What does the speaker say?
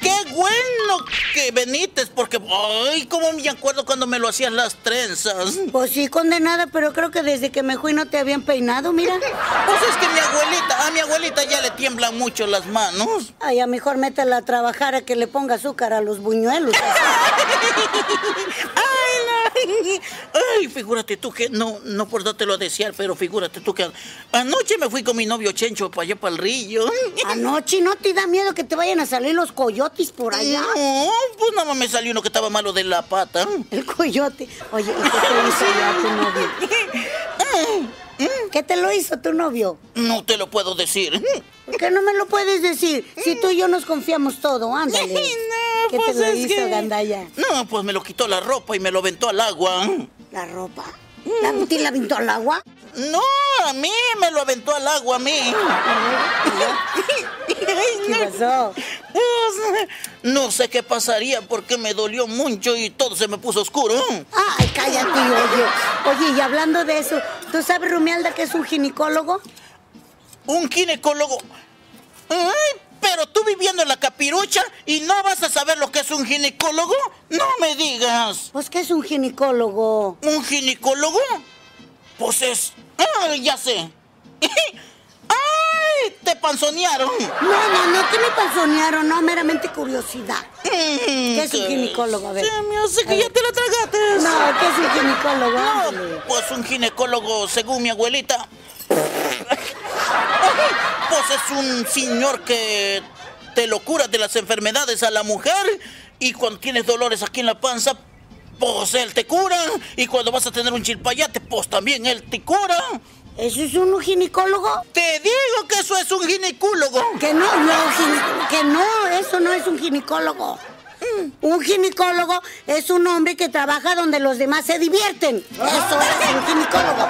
qué bueno que venites, porque, ay, cómo me acuerdo cuando me lo hacías las trenzas. Pues sí, condenada, pero creo que desde que me fui no te habían peinado, mira. Pues es que mi abuelita, a mi abuelita ya le tiemblan mucho las manos. Ay, a mejor métela a trabajar a que le ponga azúcar a los buñuelos. Ay, figúrate tú que, no, no por dártelo a desear, pero figúrate tú que anoche me fui con mi novio Chencho para allá para el río. Anoche, ¿no te da miedo que te vayan a salir los coyotes por allá? No, pues nada más me salió uno que estaba malo de la pata. El coyote. Oye, ¿y qué te hizo ya tu novio? ¿Qué te lo hizo tu novio? No te lo puedo decir. ¿Por qué no me lo puedes decir? Si tú y yo nos confiamos todo, ándale. No, ¿Qué pues te lo es hizo, que- Gandaya? No, pues me lo quitó la ropa y me lo aventó al agua. La ropa. ¿La, ¿Te la aventó al agua? No, a mí me lo aventó al agua, a mí. ¿Qué pasó? Pues, no sé qué pasaría porque me dolió mucho y todo se me puso oscuro. Ay, cállate, oye. Oye, y hablando de eso, ¿tú sabes, Rumialda, que es un ginecólogo? Un ginecólogo. Ay, tú viviendo en la capirucha y no vas a saber lo que es un ginecólogo. No me digas. Pues, ¿qué es un ginecólogo? ¿Un ginecólogo? Pues es. ¡Ay, ya sé! ¡Ay! ¡Te panzonearon! No, no, no, que me panzonearon, no, meramente curiosidad. ¿Qué es un ginecólogo? A ver. Se me hace que ya te la tragaste. No, ¿qué es un ginecólogo? No, pues un ginecólogo, según mi abuelita. Pues es un señor que te lo cura de las enfermedades a la mujer y cuando tienes dolores aquí en la panza, pues él te cura y cuando vas a tener un chilpayate, pues también él te cura. ¿Eso es un ginecólogo? Te digo que eso es un ginecólogo. Que no, no, que no, eso no es un ginecólogo. Un ginecólogo es un hombre que trabaja donde los demás se divierten. Eso es un ginecólogo.